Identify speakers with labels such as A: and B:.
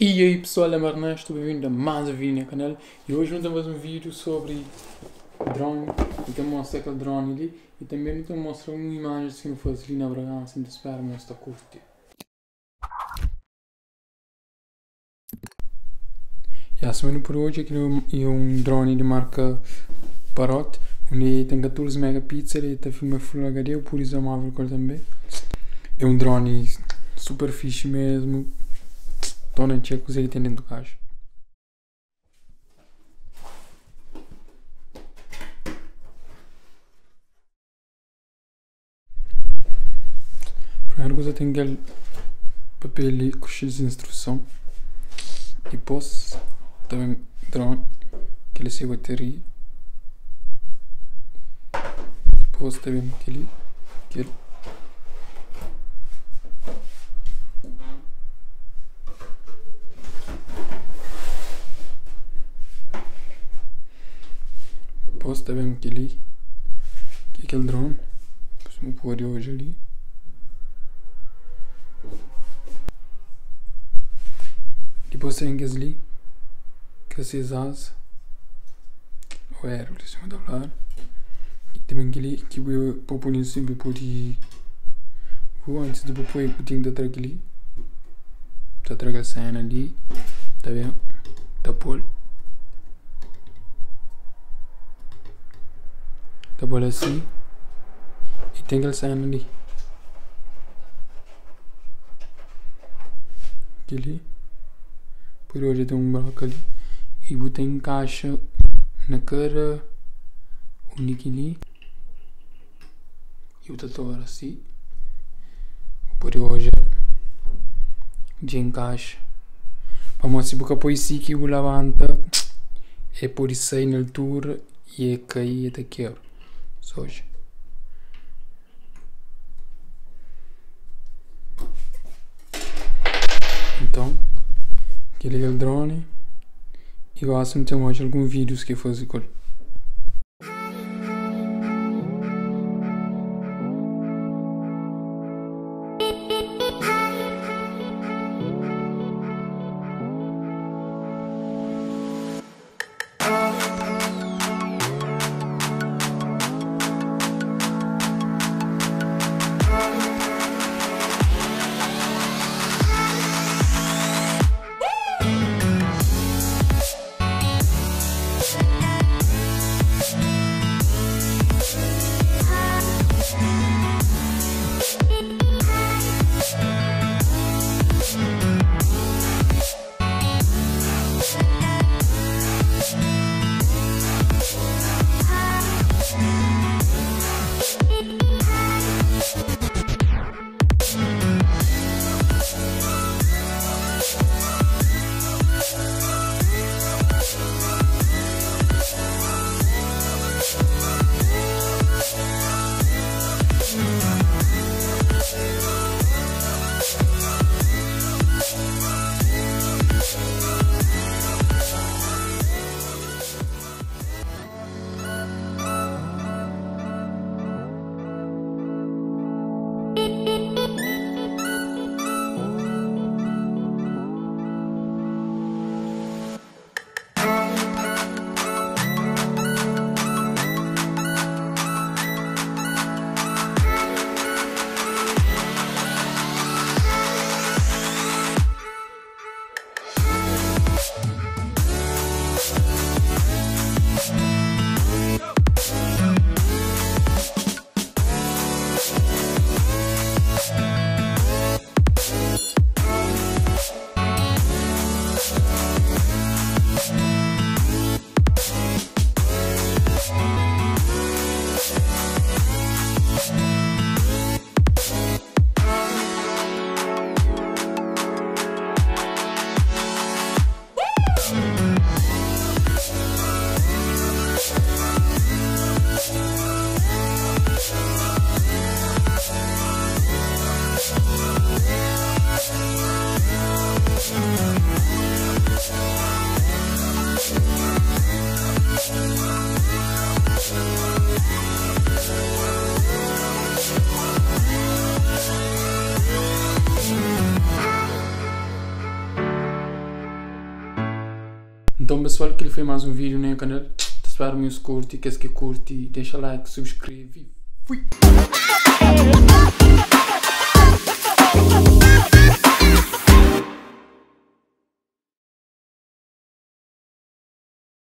A: E aí pessoal, é Ernesto, bem-vindo a mais um vídeo no canal e hoje vamos fazer um vídeo sobre drone, então mostro aquele drone ali e também então mostro uma imagem que não fosse ali na Bragança, então espero que está curto. E a semana por hoje aqui é um drone de marca Parrot, onde tem 14 megapixels e está filma Full HD, por isso é amável também. É um drone super fixe mesmo, então não tinha coisa tem dentro do caixa. Primeira coisa tem aquele papel ali com X de instrução. E depois também drone, que ele se bateria. Depois também aquele, aquele aquele que é aquele drone vou pôr hoje ali. Depois tem que ali que vocês asas o cima do lado e também aquele que eu em cima por vou antes de pôr o de atrás ali. Tá atrás a cena ali tá vendo? Tá pôr bola assim e tem aquele saindo ali aquele por hoje tem um buraco ali e botei encaixa na cara única ali e o tatuar por hoje de encaixa para mostrar porque depois sim que o levanta é por isso aí na altura e é cair até quebra hoje. Então, aquele é o drone e gosto de ter hoje alguns vídeos que fosse cool. Então pessoal, que foi mais um vídeo no meu canal. Espero que curte, que que curte, deixa like, subscreve. Fui!